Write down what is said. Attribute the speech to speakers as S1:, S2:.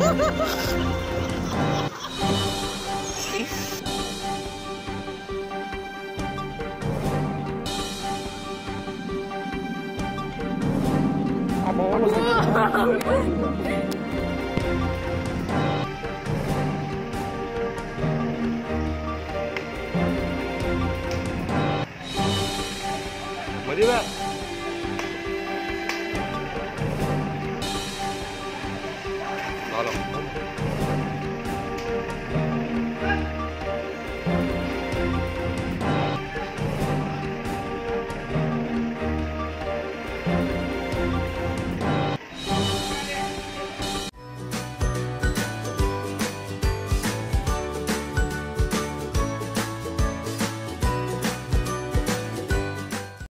S1: What
S2: do you that?
S3: 好了。